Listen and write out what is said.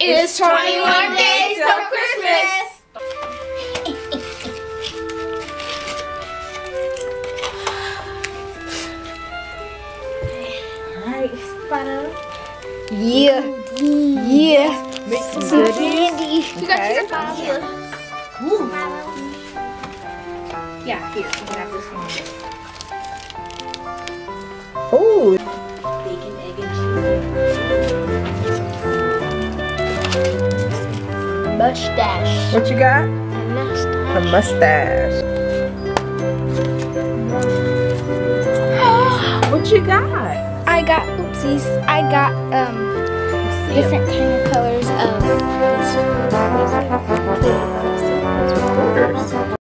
It's 21 days till Christmas. Alright, Sputter. Yeah. Yeah. Make some good candy. You got your box. Yeah, here, you can have this one. Oh. Mustache. What you got? A Mustache. A mustache. what you got? I got oopsies. I got um different kind of colors of